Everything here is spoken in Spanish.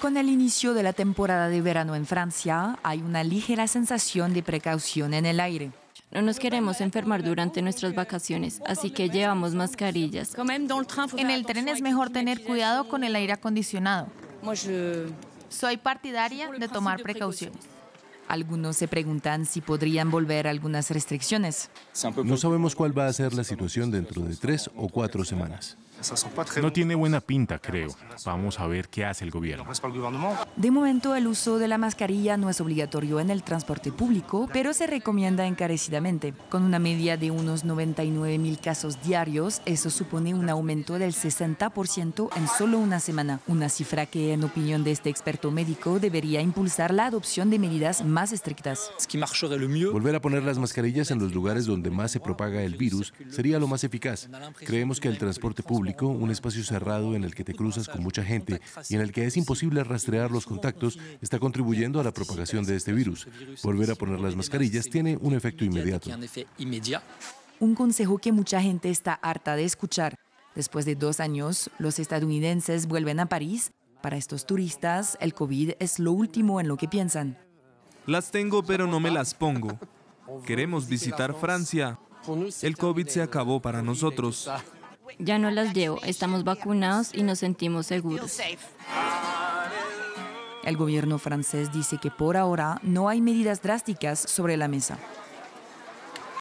Con el inicio de la temporada de verano en Francia, hay una ligera sensación de precaución en el aire. No nos queremos enfermar durante nuestras vacaciones, así que llevamos mascarillas. En el tren es mejor tener cuidado con el aire acondicionado. Soy partidaria de tomar precauciones. Algunos se preguntan si podrían volver algunas restricciones. No sabemos cuál va a ser la situación dentro de tres o cuatro semanas. No tiene buena pinta, creo. Vamos a ver qué hace el gobierno. De momento, el uso de la mascarilla no es obligatorio en el transporte público, pero se recomienda encarecidamente. Con una media de unos 99 mil casos diarios, eso supone un aumento del 60% en solo una semana. Una cifra que, en opinión de este experto médico, debería impulsar la adopción de medidas más estrictas. Volver a poner las mascarillas en los lugares donde más se propaga el virus sería lo más eficaz. Creemos que el transporte público un espacio cerrado en el que te cruzas con mucha gente y en el que es imposible rastrear los contactos, está contribuyendo a la propagación de este virus. Volver a poner las mascarillas tiene un efecto inmediato. Un consejo que mucha gente está harta de escuchar. Después de dos años, los estadounidenses vuelven a París. Para estos turistas, el COVID es lo último en lo que piensan. Las tengo, pero no me las pongo. Queremos visitar Francia. El COVID se acabó para nosotros. Ya no las llevo, estamos vacunados y nos sentimos seguros. El gobierno francés dice que por ahora no hay medidas drásticas sobre la mesa.